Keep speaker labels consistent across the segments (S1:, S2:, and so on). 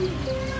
S1: Música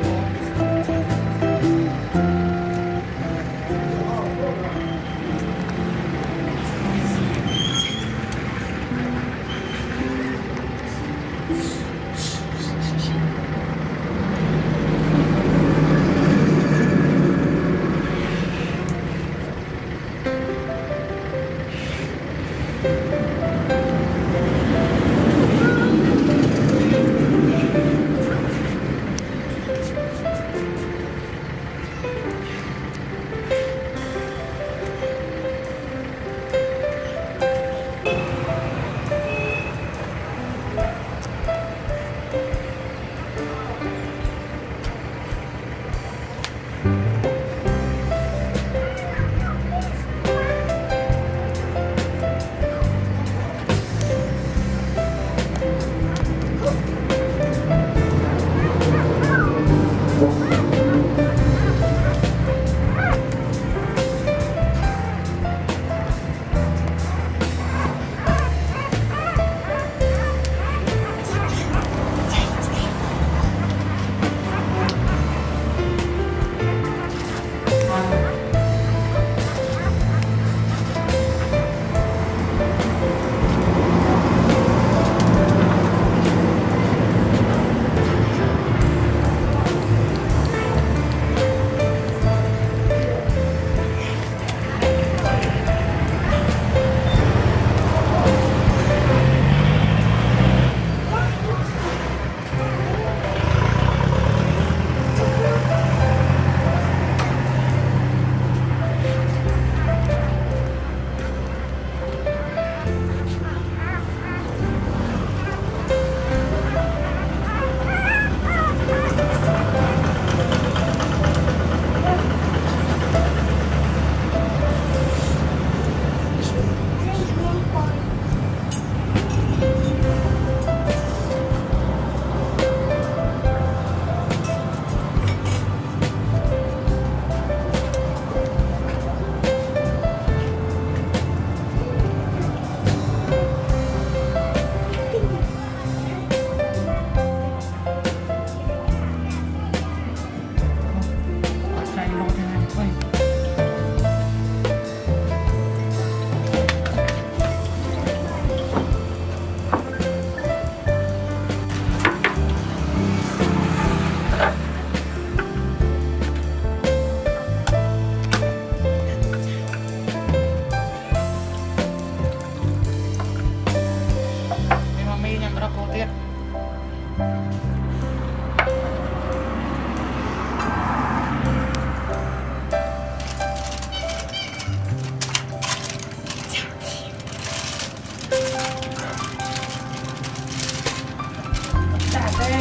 S1: Cà phê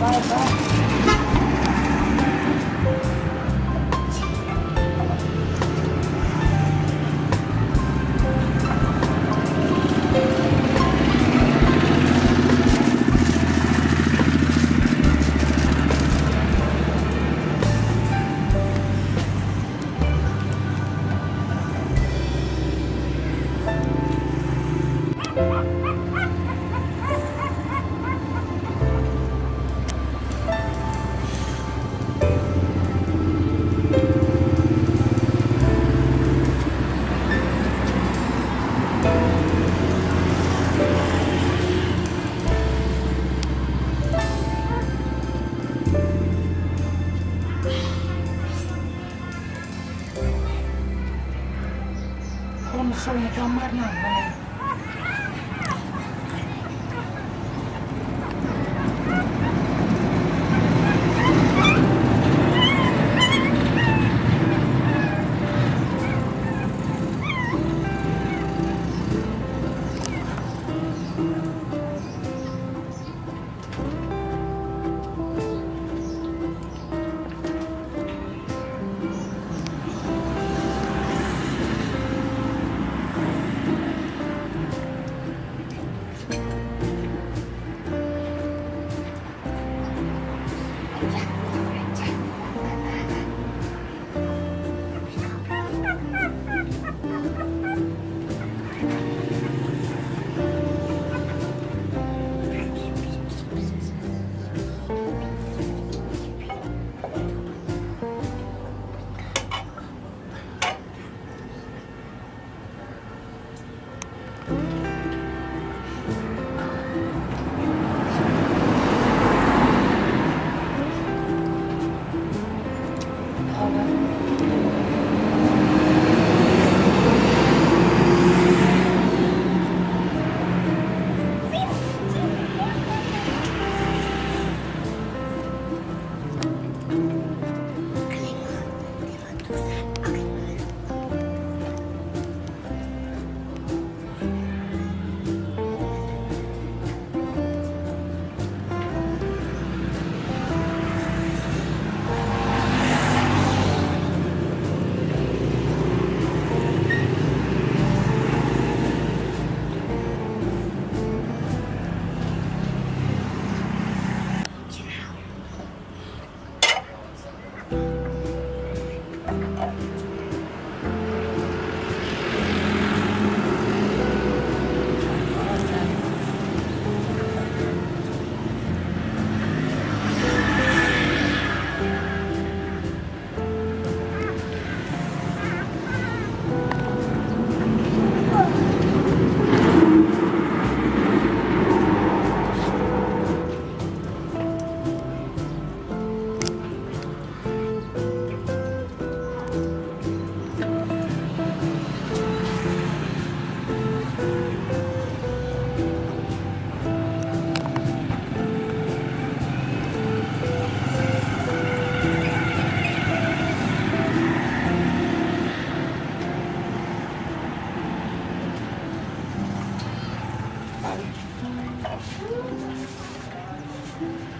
S1: bao. मारना Thank you.